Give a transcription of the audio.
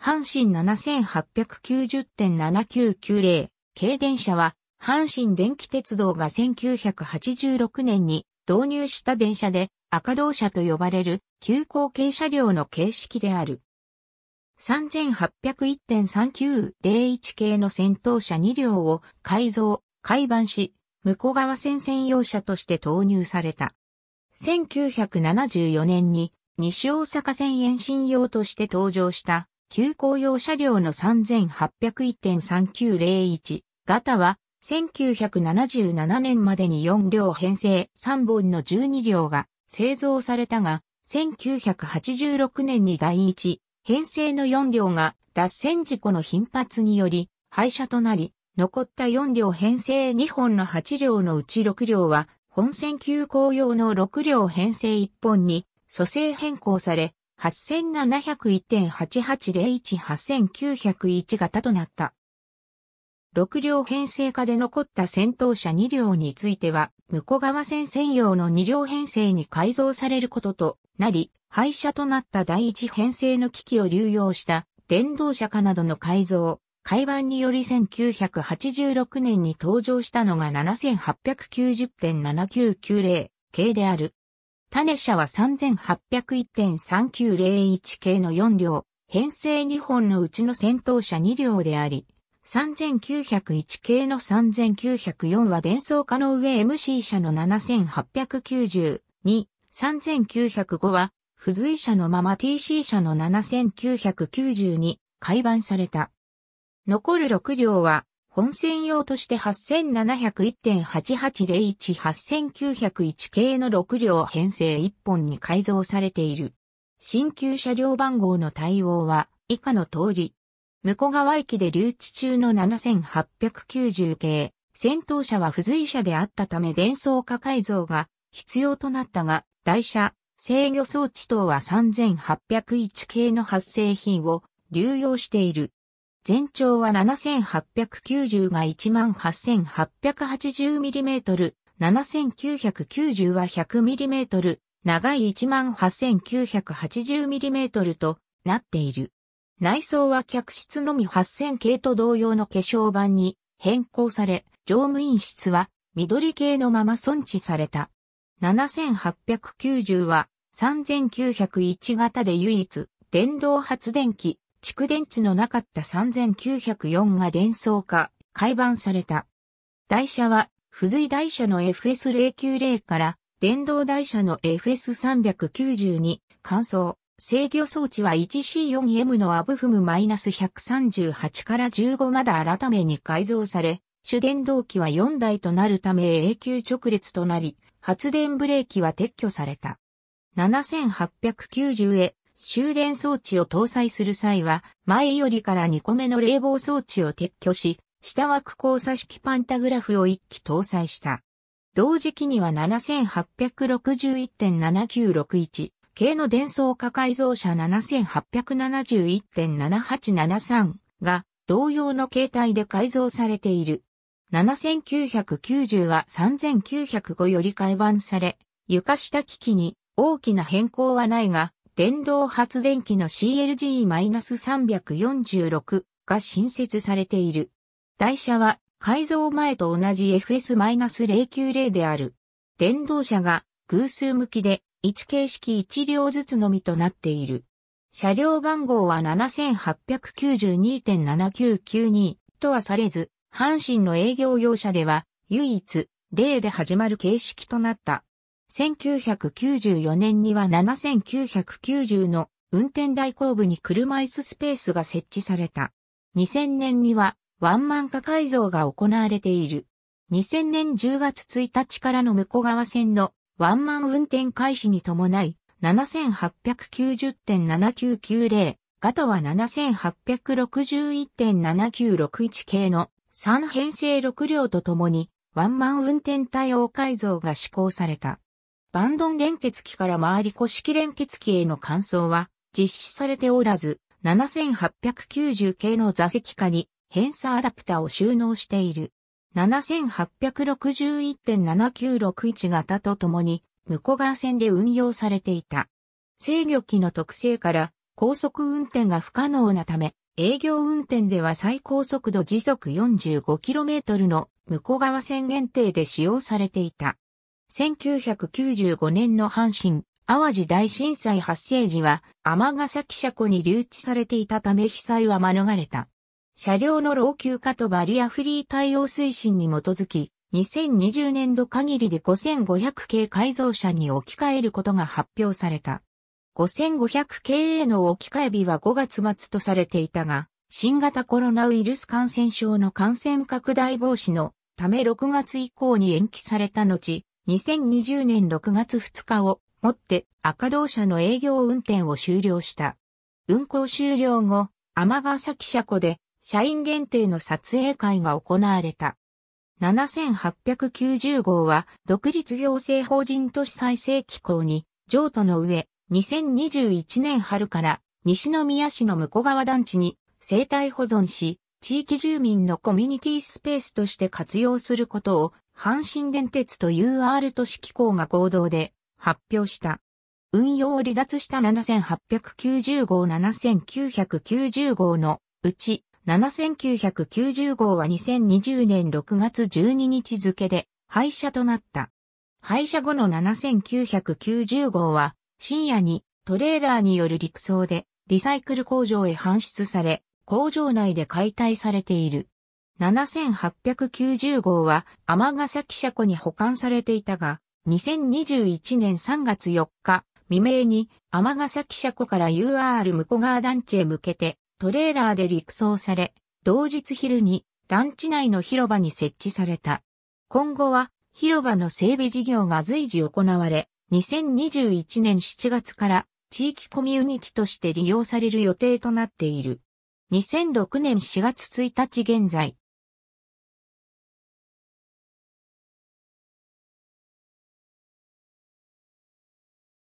阪神7890.7990系電車は、阪神電気鉄道が1986年に導入した電車で赤道車と呼ばれる急行系車両の形式である。3801.3901系の戦闘車2両を改造、改版し、向こう側線専用車として投入された。1974年に西大阪線延伸用として登場した急行用車両の3801.3901型は1977年までに4両編成3本の12両が製造されたが、1986年に第1編成の4両が脱線事故の頻発により廃車となり、残った4両編成2本の8両のうち6両は本線急行用の6両編成1本に蘇生変更され、8701.8801-8901型となった。6両編成化で残った戦闘車2両については、向こう側線専用の2両編成に改造されることとなり、廃車となった第1編成の機器を流用した電動車化などの改造、改版により1986年に登場したのが7890.7990系である。種車は3801.3901系の4両、編成2本のうちの戦闘車2両であり、3901系の3904は伝送化の上 MC 車の7892、3905は付随車のまま TC 車の7992改版された。残る6両は本線用として8701.8801-8901系の6両編成1本に改造されている。新旧車両番号の対応は以下の通り。向川駅で留置中の7890系、戦闘車は付随車であったため伝送化改造が必要となったが、台車、制御装置等は3801系の発生品を流用している。全長は7890が 18,880mm、7990は 100mm、長い 18,980mm となっている。内装は客室のみ8000系と同様の化粧板に変更され、乗務員室は緑系のまま存置された。7890は3901型で唯一電動発電機蓄電池のなかった3904が伝送化、改版された。台車は、付随台車の FS090 から電動台車の FS390 に換装。制御装置は 1C4M のアブフム -138 から15まだ改めに改造され、主電動機は4台となるため永久直列となり、発電ブレーキは撤去された。7890へ終電装置を搭載する際は、前よりから2個目の冷房装置を撤去し、下枠交差式パンタグラフを1機搭載した。同時期には7861.7961系の伝送化改造車7871.7873が同様の形態で改造されている。7990は3905より改版され、床下機器に大きな変更はないが、電動発電機の CLG-346 が新設されている。台車は改造前と同じ FS-090 である。電動車が偶数向きで1形式1両ずつのみとなっている。車両番号は7892.7992とはされず、阪神の営業用車では唯一例で始まる形式となった。1994年には7990の運転台後部に車椅子スペースが設置された。2000年にはワンマン化改造が行われている。2000年10月1日からの向こう側線のワンマン運転開始に伴い7890.7990型は7861.7961系の3編成6両とともにワンマン運転対応改造が施行された。バンドン連結機から回り古式連結機への換装は実施されておらず、7890系の座席下に変差アダプタを収納している。7861.7961型とともに、向こう側線で運用されていた。制御機の特性から、高速運転が不可能なため、営業運転では最高速度時速 45km の向こう側線限定で使用されていた。1995年の阪神、淡路大震災発生時は、尼崎車庫に留置されていたため被災は免れた。車両の老朽化とバリアフリー対応推進に基づき、2020年度限りで5500系改造車に置き換えることが発表された。5500系への置き換え日は5月末とされていたが、新型コロナウイルス感染症の感染拡大防止のため6月以降に延期された後、2020年6月2日をもって赤道車の営業運転を終了した。運行終了後、尼崎車庫で社員限定の撮影会が行われた。7890号は独立行政法人都市再生機構に譲渡の上、2021年春から西宮市の向川団地に生態保存し、地域住民のコミュニティスペースとして活用することを阪神電鉄と UR 都市機構が合同で発表した。運用を離脱した7890号7990号のうち7990号は2020年6月12日付で廃車となった。廃車後の7990号は深夜にトレーラーによる陸送でリサイクル工場へ搬出され工場内で解体されている。7890号は尼崎車庫に保管されていたが2021年3月4日未明に尼崎車庫から UR 向川団地へ向けてトレーラーで陸送され、同日昼に団地内の広場に設置された。今後は広場の整備事業が随時行われ、2021年7月から地域コミュニティとして利用される予定となっている。2006年4月1日現在、